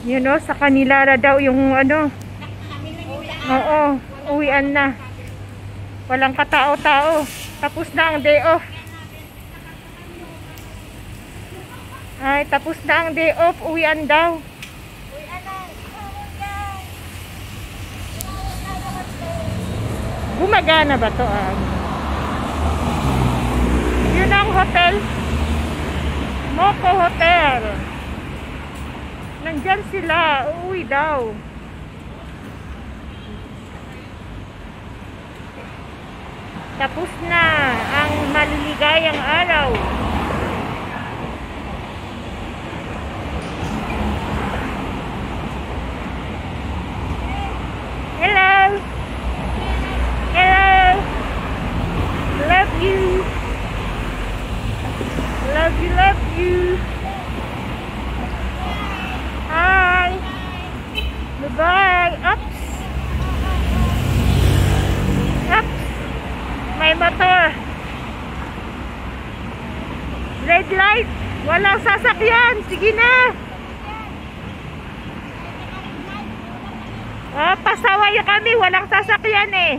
Yun o, sa kanila na daw yung ano. Oo, uwian na. Walang katao-tao. Tapos na ang day off. Ay, tapos na ang day off. Uwian daw. Gumagana ba to ah? Yun ang hotel. Moco Hotel. Nandyan sila. Uuwi daw. Tapos na ang maliligayang araw. Hello. Hello. Love you. Love you, love you. Bye-bye. Ups. Ups. May motor. Red light. Walang sasakyan. Sige na. Ah, pasaway kami. Walang sasakyan eh.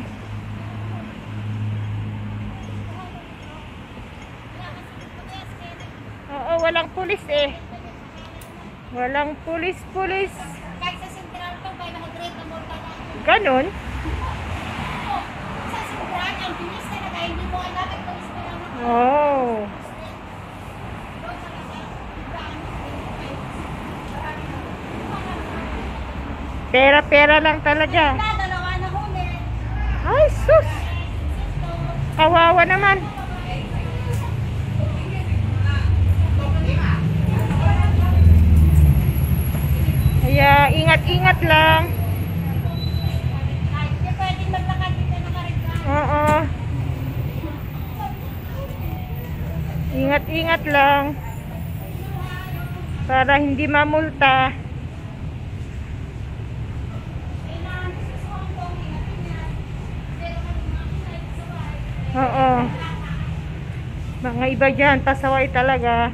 Oo, walang pulis eh. Walang pulis-pulis. Ako. Oh. Pera-pera lang talaga. Ay, sus! Kawawa naman. Kaya ingat-ingat lang. Ay, hindi pwedeng maglakad dito nakaregla. Oo. Ingat-ingat lang. Para hindi mamulta. Oo. Mga iba dyan, pasaway talaga.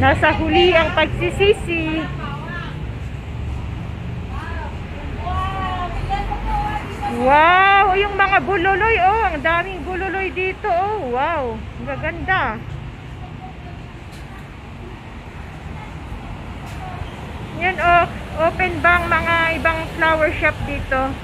Nasa huli ang pagsisisi. Wow, tingnan mo po, ah, di ba? Wow! Yung mga bululoy, oh. Ang daming bululoy dito, oh. Wow. Gaganda. Yan, oh. Open bang mga ibang flower shop dito?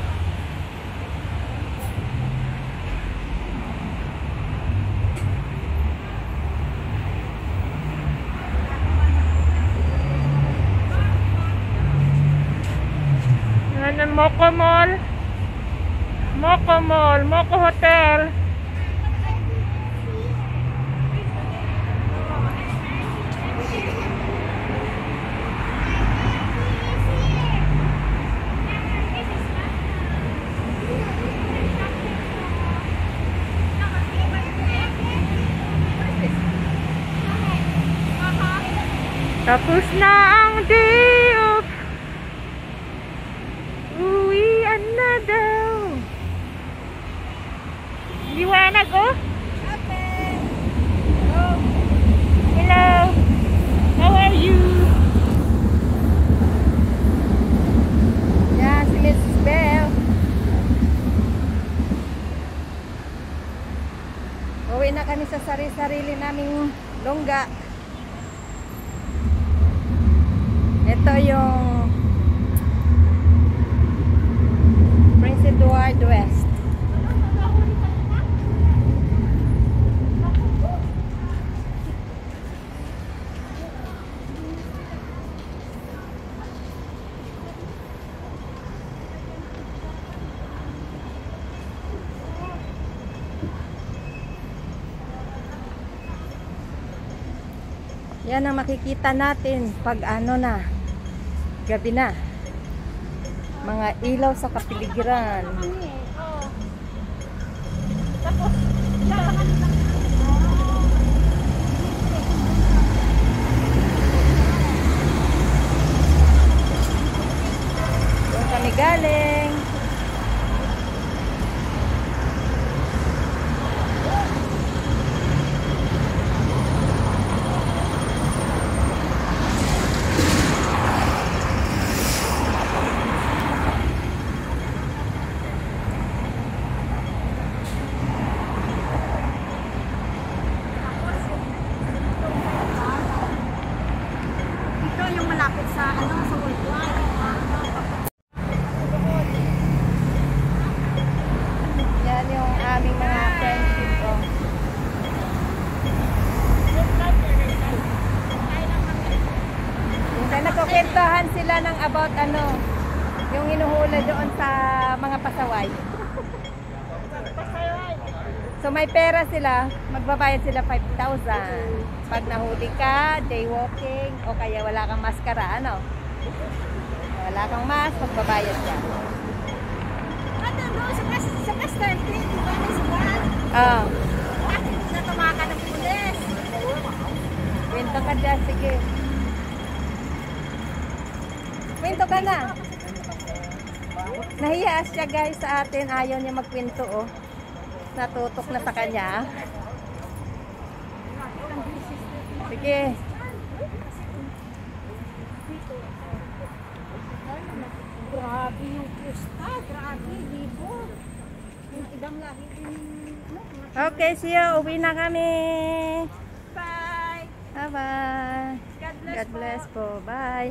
Yan Mall. Moco Mall, Moco Hotel. Tapos na ang day off. Uwian na daw. Liwanag oh. Hello. How are you? Yan, si Mrs. Bell. Uwi na kami sa sarili-sarili naming longga. Ito yung Yan ang makikita natin pag ano na, gabi na. Mga ilaw sa kapiligiran. Doon kami galing. Malapit sa ano, sa worldwide. Yan yung aming mga friendship ko. Minsan nagkukwentuhan sila ng about ano, yung inuhula doon sa mga pasaway. So may pera sila, magbabayad sila 5,000. Pag nahuli ka, jaywalking, o kaya wala kang maskara, ano? Wala kang mask, magbabayad ka. Ano, no? Sa, kas- sa ba? May sugat. Ah, Bakit natumakan ng pulis? kwento ka dyan, sige. Kwento ka na. Nahiya siya guys sa atin, ayaw niya magkwento oh. Natutok na sa kanya. Sige. Grabe yung pusta. Grabe, libo. Yung ibang lahi. Ano? Okay, see you. Uwi na kami. Bye. Bye-bye. God bless God bless po. Bye.